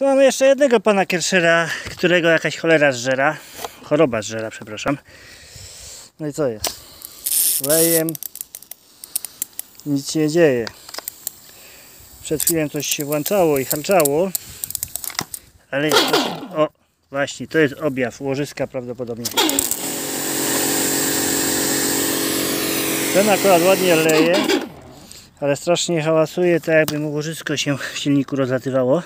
Tu mamy jeszcze jednego pana Kershera, którego jakaś cholera zżera. Choroba zżera, przepraszam. No i co jest? Lejem. Nic się nie dzieje. Przed chwilą coś się włączało i harczało. Ale jest to... O, właśnie, to jest objaw łożyska prawdopodobnie. Ten akurat ładnie leje, ale strasznie hałasuje, tak jakby mu łożysko się w silniku rozlatywało.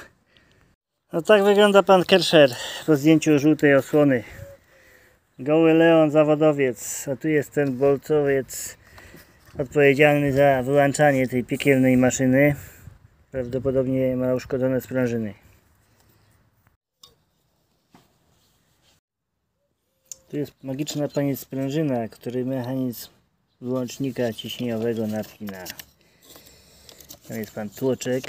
No tak wygląda pan Kersher po zdjęciu żółtej osłony. Goły Leon zawodowiec, a tu jest ten bolcowiec odpowiedzialny za wyłączanie tej piekielnej maszyny. Prawdopodobnie ma uszkodzone sprężyny. Tu jest magiczna pani sprężyna, który mechanizm wyłącznika ciśnieniowego napina. Tam jest pan tłoczek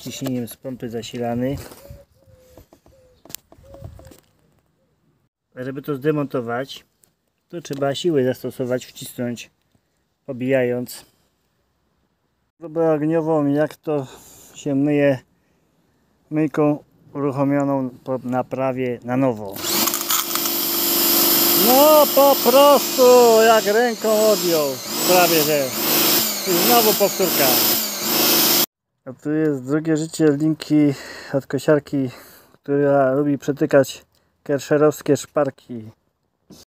ciśnieniem z pompy zasilany. A Żeby to zdemontować, to trzeba siłę zastosować, wcisnąć, obijając. Próbę ogniową, jak to się myje myjką uruchomioną po naprawie na nowo. No po prostu jak ręką odjął. Prawie że. I znowu powtórka. A tu jest drugie życie linki od kosiarki, która lubi przetykać kerszerowskie szparki.